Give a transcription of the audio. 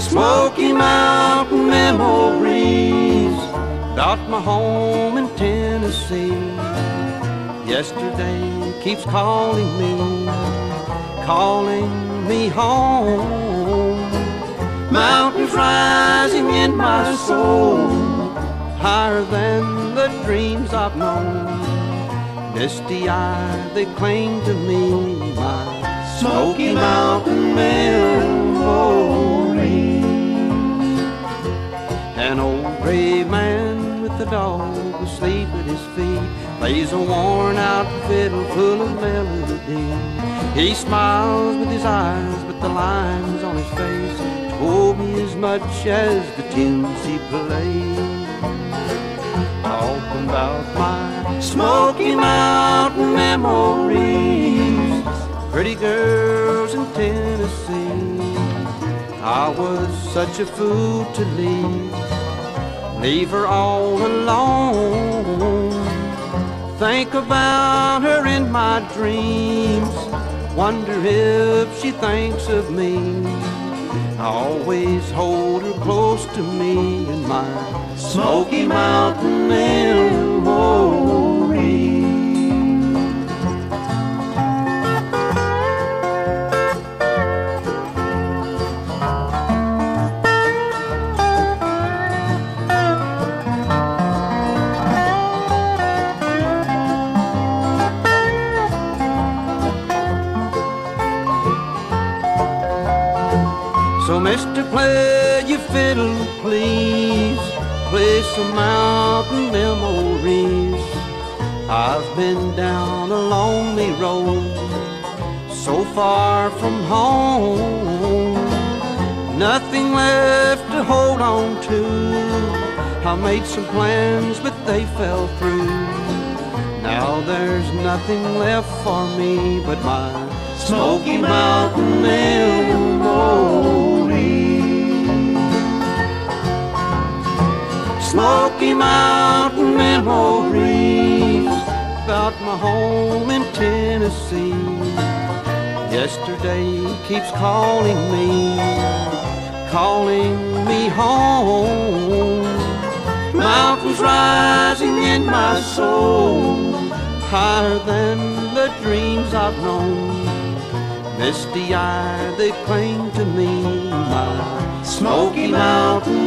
Smoky Mountain memories about my home in Tennessee. Yesterday keeps calling me, calling me home. Mountains rising in my soul, higher than the dreams I've known. Misty eyed, they cling to me, my Smoky Mountain memories. Dog asleep at his feet plays a worn out fiddle full of melody. He smiles with his eyes, but the lines on his face told me as much as the tunes he played. Talking about my Smoky Mountain memories, pretty girls in Tennessee. I was such a fool to leave, leave her all alone. Think about her in my dreams, wonder if she thinks of me. I always hold her close to me in my Smoky Mountain memories. So, Mister, play your fiddle, please. Play some mountain memories. I've been down a lonely road, so far from home. Nothing left to hold on to. I made some plans, but they fell through. Now there's nothing left for me but my Smoky Mountain memories. Smoky Mountain memories about my home in Tennessee. Yesterday keeps calling me, calling me home. Mountains rising in my soul, higher than the dreams I've known. Misty eyed, they cling to me, my Smoky Mountain.